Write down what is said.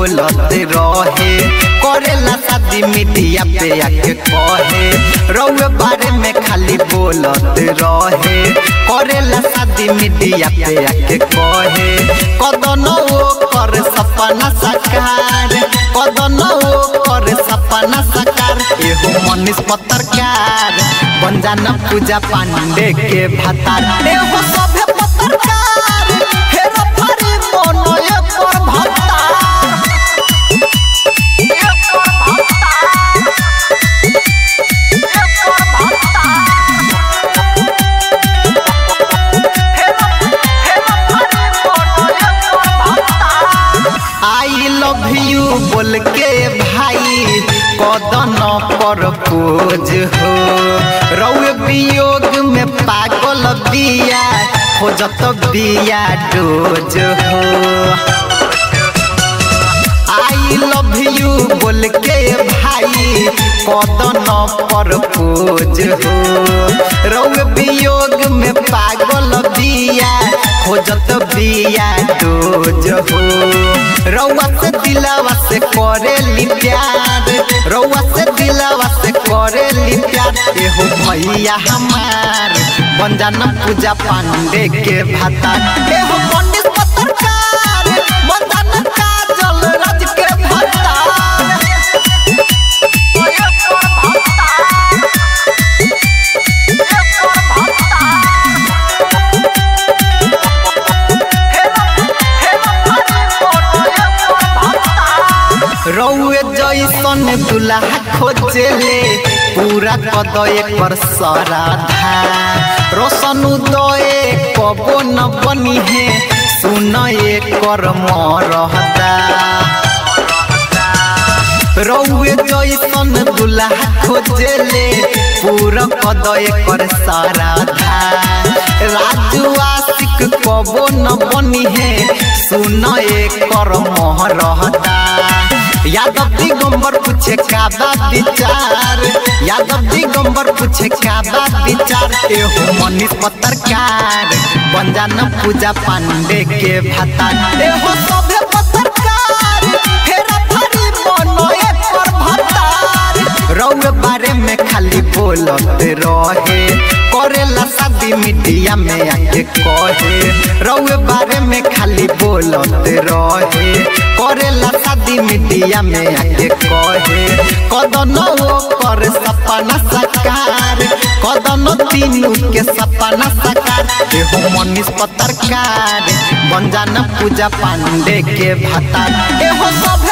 बोलत रहे। करेला शादी मीडिया पे आके कहे। रउए बारे में खाली बोलत रहे। करेला शादी मीडिया पे आके कहे। कदन कर सपना साकार। कदन कर सपना साकार। एहो मनीष पत्रकार बन जाना पूजा पांडे के भतार। एहो सभे पत्रकार लव यू बोल के भाई, कदन पर खोज हो। रउए वियोग में पागल बिया खोजत बिया डोज हो। आई लव यू बोल के भाई, कदन पर खोज हो। रउए वियोग में पागल खोजत बिया रउआ से दिलावा से प्यार। से दिलावा से प्यार। भैया हमार, बन जाना पूजा पांडे के भाता पंडित रउए जैसन दुल्हा खोजेले। पूरा कदय कर सराधा रोशन उदय कबो न बनी है। सुन कर मरहदा रउए जैसन दुल्हा खोजेले। पूरा कदय कर सराधा राजू आशिक न बनी है। सुन कर महरहदा यादव दिगंबर पूछे का बा विचार। यादव दिगंबर पूछे का बा विचार। एहो मनीष पत्रकार बन जाना पूजा पांडे के भाता। पर भतार रउए बारे में खाली बोलत रहे, करेला शादी मीडिया में आके कहे। रउए बारे में खाली बोलत रहे। शादी मीडिया में आके कहे, कदन कर सपना साकार, कदन तीनू के सपना साकार हो मनीष पत्रकार, बन जाना पूजा पांडे के भाता हो सभे